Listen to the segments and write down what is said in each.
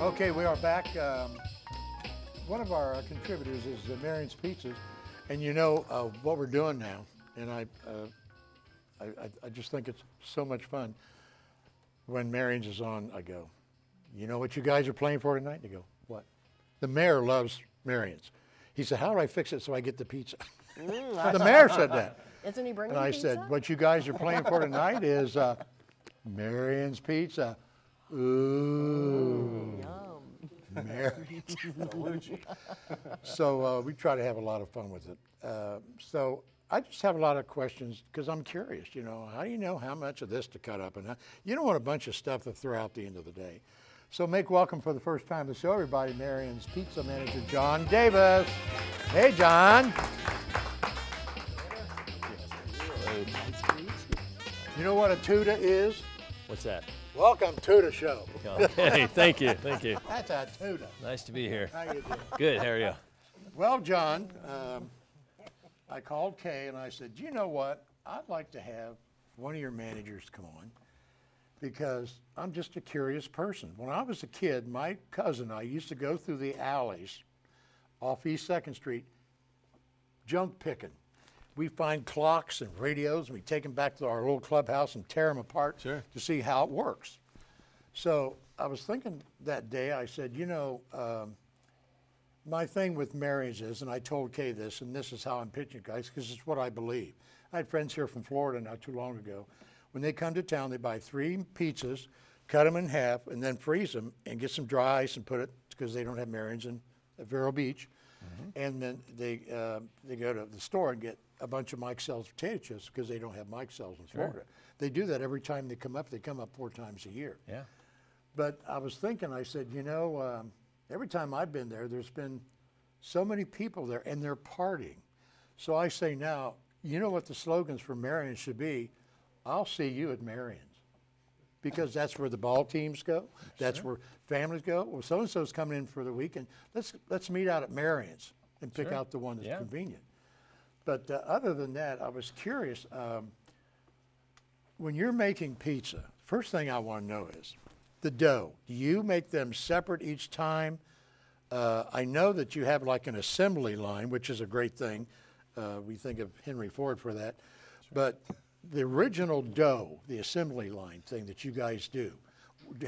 Okay, we are back. Um, one of our uh, contributors is uh, Marion's Pizzas, and you know uh, what we're doing now, and I, uh, I, I, I just think it's so much fun. When Marion's is on, I go, you know what you guys are playing for tonight? They go, what? The mayor loves Marion's. He said, how do I fix it so I get the pizza? the mayor said that. Isn't he bringing And I pizza? said, what you guys are playing for tonight is uh, Marion's Pizza. Ooh. Yum. Marion's. so uh, we try to have a lot of fun with it. Uh, so I just have a lot of questions because I'm curious. You know, how do you know how much of this to cut up, and how, you don't want a bunch of stuff to throw out the end of the day. So make welcome for the first time to show, everybody, Marion's Pizza Manager John Davis. Hey, John. You know what a tuta is? What's that? Welcome to the show. Okay, thank you, thank you. That's a tuta. Nice to be here. How you doing? Good, how are you? Well, John, um, I called Kay and I said, you know what? I'd like to have one of your managers come on because I'm just a curious person. When I was a kid, my cousin and I used to go through the alleys off East Second Street, junk picking. We find clocks and radios and we take them back to our little clubhouse and tear them apart Sure. to see how it works. So I was thinking that day, I said, you know, um, my thing with Marion's is, and I told Kay this, and this is how I'm pitching it, guys, because it's what I believe. I had friends here from Florida not too long ago. When they come to town, they buy three pizzas, cut them in half, and then freeze them and get some dry ice and put it because they don't have Marion's in Vero Beach. And then they uh, they go to the store and get a bunch of Mike Sells potato chips because they don't have Mike Sells in Florida. They do that every time they come up. They come up four times a year. Yeah. But I was thinking, I said, you know, um, every time I've been there, there's been so many people there and they're partying. So I say now, you know what the slogans for Marion should be? I'll see you at Marion's. Because that's where the ball teams go. That's where families go. Well, so and so's coming in for the weekend. Let's let's meet out at Marion's and pick Sure. out the one that's Yeah. convenient. But uh, other than that, I was curious. Um, when you're making pizza, first thing I want to know is the dough. Do you make them separate each time? Uh, I know that you have like an assembly line, which is a great thing. Uh, we think of Henry Ford for that. But the original dough, the assembly line thing that you guys do,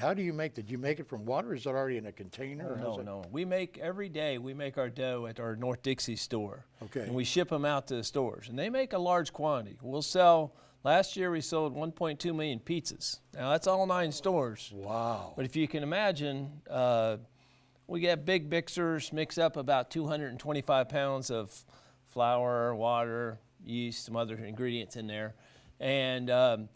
how do you make that? Do you make it from water? Is it already in a container? No, no. We make every day. We make our dough at our North Dixie store. Okay. And we ship them out to the stores, and they make a large quantity. We'll sell. Last year we sold 1.2 million pizzas. Now that's all nine stores. Wow. But if you can imagine, uh, we get big mixers, mix up about 225 pounds of flour, water, yeast, some other ingredients in there. And um,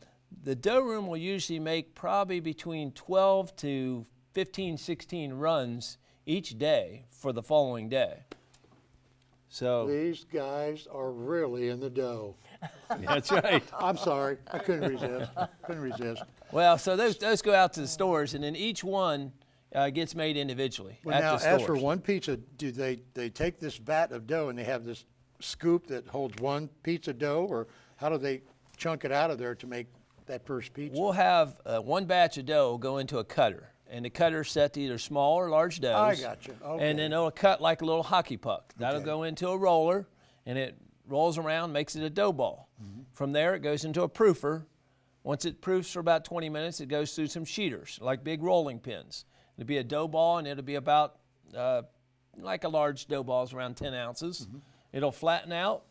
the dough room will usually make probably between 12 to 15, 16 runs each day for the following day. So These guys are really in the dough. that's right. I'm sorry. I couldn't resist. couldn't resist. Well, so those, those go out to the stores, and then each one uh, gets made individually Well, at now, as for one pizza, do they, they take this vat of dough and they have this scoop that holds one pizza dough, or how do they chunk it out of there to make that first pizza? We'll have uh, one batch of dough go into a cutter, and the cutter's set to either small or large doughs. I gotcha. Okay. And then it'll cut like a little hockey puck. That'll Okay. go into a roller, and it rolls around, makes it a dough ball. Mm-hmm. From there, it goes into a proofer. Once it proofs for about 20 minutes, it goes through some sheeters, like big rolling pins. It'll be a dough ball, and it'll be about uh, like a large dough ball, is around 10 ounces. Mm-hmm. It'll flatten out,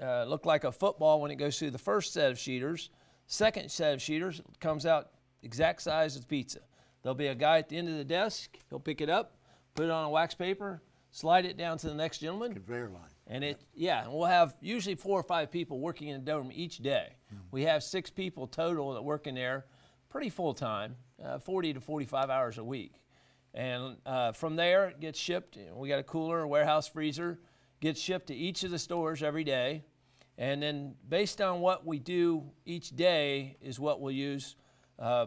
uh, look like a football when it goes through the first set of sheeters. Second set of sheeters comes out exact size as pizza. There'll be a guy at the end of the desk. He'll pick it up, put it on a wax paper, slide it down to the next gentleman, Conveyor line. and it, yeah, and we'll have usually four or five people working in the dough room each day. We have six people total that work in there pretty full time, uh, 40 to 45 hours a week. And uh, from there, it gets shipped. We got a cooler, a warehouse freezer, gets shipped to each of the stores every day. And then, based on what we do each day, is what we'll use uh,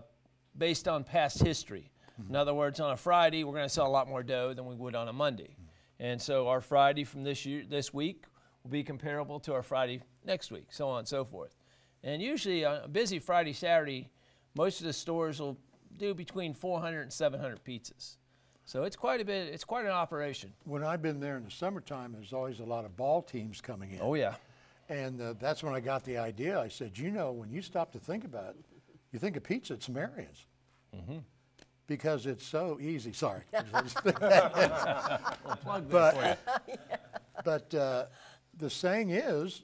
based on past history. In other words, on a Friday, we're going to sell a lot more dough than we would on a Monday. And so, our Friday from this year, this week, will be comparable to our Friday next week, so on and so forth. And usually, on a busy Friday, Saturday, most of the stores will do between 400 and 700 pizzas. So it's quite a bit. It's quite an operation. When I've been there in the summertime, there's always a lot of ball teams coming in. Oh yeah. And uh, that's when I got the idea. I said, you know, when you stop to think about it, you think of pizza, it's Marion's. Because it's so easy. Sorry. Plug that But- for you. but uh, the saying is,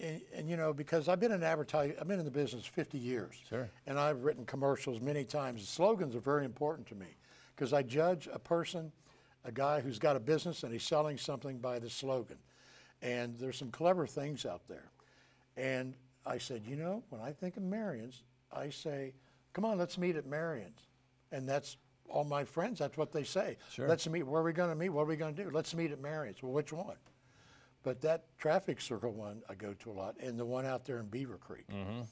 and, and you know, because I've been in advertising, I've been in the business 50 years. Sure. And I've written commercials many times. Slogans are very important to me because I judge a person, a guy who's got a business and he's selling something by the slogan. And there's some clever things out there. And I said, you know, when I think of Marion's, I say, come on, let's meet at Marion's. And that's all my friends, that's what they say. Sure. Let's meet, where are we going to meet? What are we going to do? Let's meet at Marion's. Well, which one? But that traffic circle one I go to a lot, and the one out there in Beavercreek. Mm -hmm.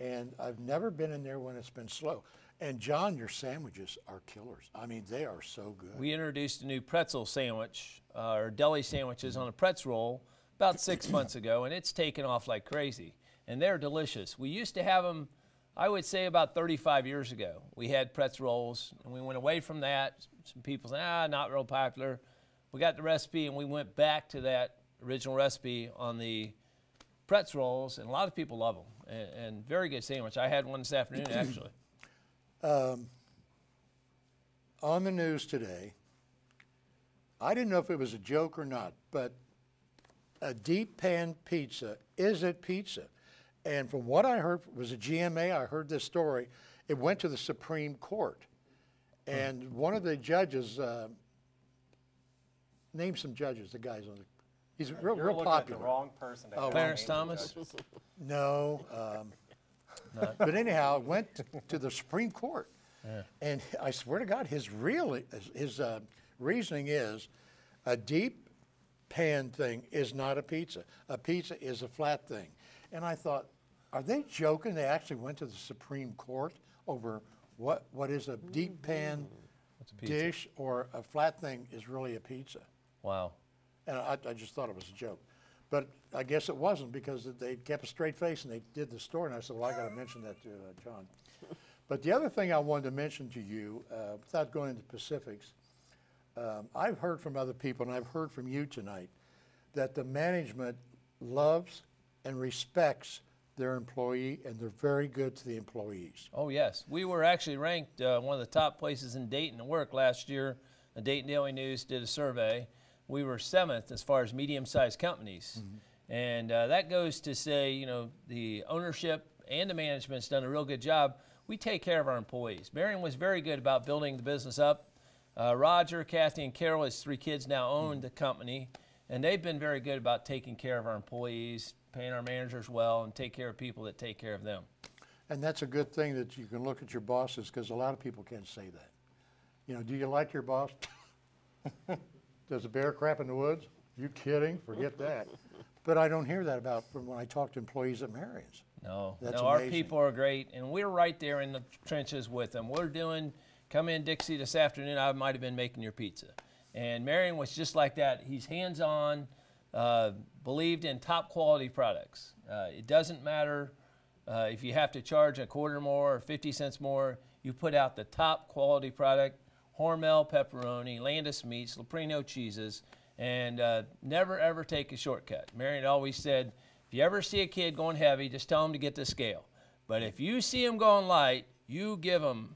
And I've never been in there when it's been slow. And John, your sandwiches are killers. I mean, they are so good. We introduced a new pretzel sandwich, uh, or deli sandwiches on a pretzel roll about six months ago, and it's taken off like crazy. And they're delicious. We used to have them, I would say, about 35 years ago. We had pretzel rolls, and we went away from that. Some people said, ah, not real popular. We got the recipe, and we went back to that original recipe on the pretzel rolls, and a lot of people love them. And, and very good sandwich. I had one this afternoon, actually. On the news today, I didn't know if it was a joke or not, but a deep pan pizza is it pizza? And from what I heard, it was a GMA. I heard this story. It went to the Supreme Court, and one of the judges, uh, name some judges. The guy's on the, he's real, You're real looking popular. at the wrong person. To Oh, have Clarence Thomas? No. Um, but anyhow, it went to, to the Supreme Court. And I swear to God, his real his uh, reasoning is a deep pan thing is not a pizza. A pizza is a flat thing. And I thought, are they joking? They actually went to the Supreme Court over what what is a deep pan pizza? dish or a flat thing is really a pizza. Wow. And I, I just thought it was a joke. But I guess it wasn't because they kept a straight face and they did the story. And I said, well, I got to mention that to uh, John. But the other thing I wanted to mention to you, uh, without going into specifics, um, I've heard from other people and I've heard from you tonight that the management loves and respects their employee and they're very good to the employees. Oh, yes. We were actually ranked uh, one of the top places in Dayton to work last year. The Dayton Daily News did a survey. We were seventh as far as medium sized companies. And uh, that goes to say, you know, the ownership and the management's done a real good job. We take care of our employees. Marion was very good about building the business up. Uh, Roger, Kathy, and Carol, his three kids, now own the company. And they've been very good about taking care of our employees, paying our managers well, and take care of people that take care of them. And that's a good thing that you can look at your bosses because a lot of people can't say that. You know, do you like your boss? Does a bear crap in the woods? You kidding? Forget that. But I don't hear that about from when I talk to employees at Marion's. No, That's no, our amazing. people are great, and we're right there in the trenches with them. We're doing, come in Dixie this afternoon. I might have been making your pizza, and Marion was just like that. He's hands-on, uh, believed in top quality products. Uh, it doesn't matter uh, if you have to charge a quarter more or fifty cents more. You put out the top quality product: Hormel pepperoni, Landis meats, Leprino cheeses, and uh, never ever take a shortcut. Marion always said. If you ever see a kid going heavy, just tell him to get the scale. But if you see him going light, you give him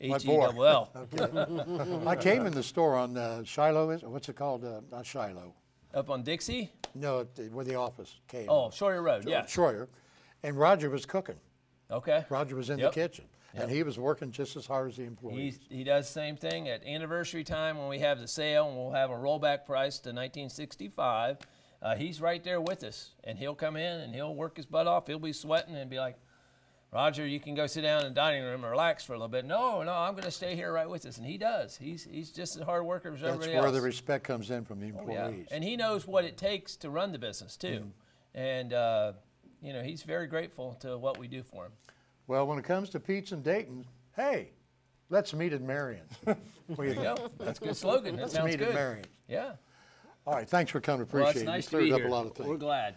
H E boy. double L. I came in the store on uh, Shiloh, is what's it called? Uh, not Shiloh. Up on Dixie? No, where the office came. Oh, Sawyer Road, yeah. Shroyer. And Roger was cooking. Okay. Roger was in Yep. the kitchen. And he was working just as hard as the employees. He's, he does the same thing at anniversary time when we have the sale and we'll have a rollback price to 1965. Uh, he's right there with us, and he'll come in and he'll work his butt off. He'll be sweating and be like, "Roger, you can go sit down in the dining room and relax for a little bit." No, no, I'm going to stay here right with us, and he does. He's he's just as hard worker as That's everybody where the respect comes in from the Oh, yeah. employees. And he knows what it takes to run the business too, and uh, you know he's very grateful to what we do for him. Well, when it comes to Pete's and Dayton, hey, let's meet at Marion's. What do you? Yep, that's a good slogan. That Let's meet good. at Marion's. Yeah. All right, thanks for coming. Appreciate Well, it's nice it. to You be cleared here. up a lot of things. We're glad.